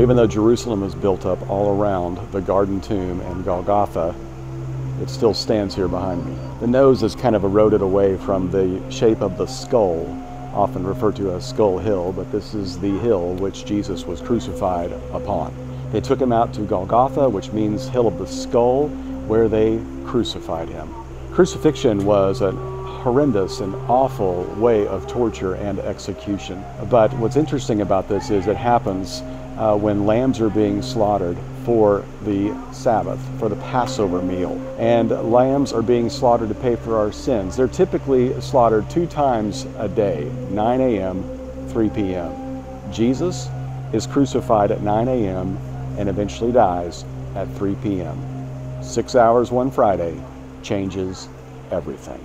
even though Jerusalem is built up all around the Garden Tomb and Golgotha, it still stands here behind me. The nose is kind of eroded away from the shape of the skull, often referred to as Skull Hill, but this is the hill which Jesus was crucified upon. They took him out to Golgotha, which means Hill of the Skull, where they crucified him. Crucifixion was a horrendous and awful way of torture and execution. But what's interesting about this is it happens uh, when lambs are being slaughtered for the Sabbath, for the Passover meal. And lambs are being slaughtered to pay for our sins. They're typically slaughtered two times a day 9 a.m., 3 p.m. Jesus is crucified at 9 a.m. and eventually dies at 3 p.m. Six hours one Friday changes everything.